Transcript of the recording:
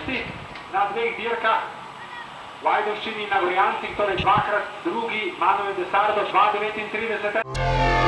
šesti na dveh dirkah, v Ajdovščini na Orjancih, torej dvakrat drugi, Manuel Desardo 2.39.